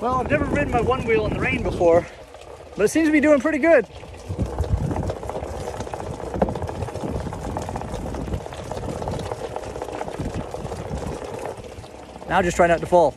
Well, I've never ridden my OneWheel in the rain before, but it seems to be doing pretty good. Now just try not to fall.